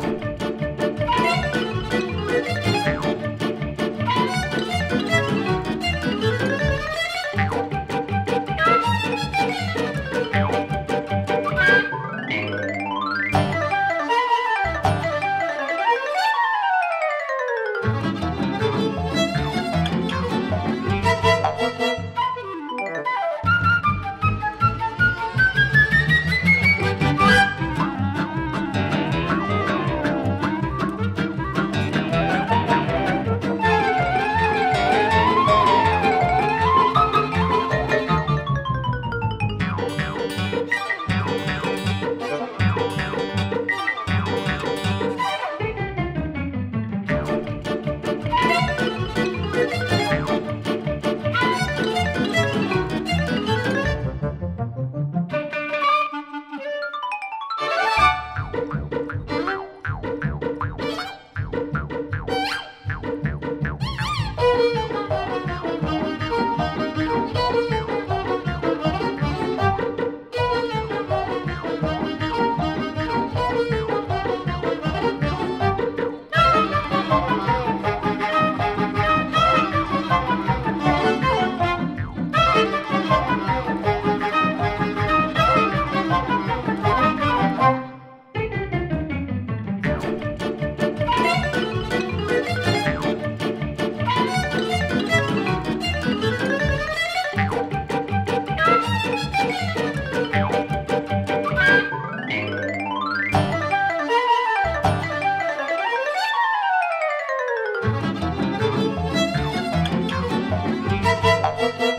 now. Thank you.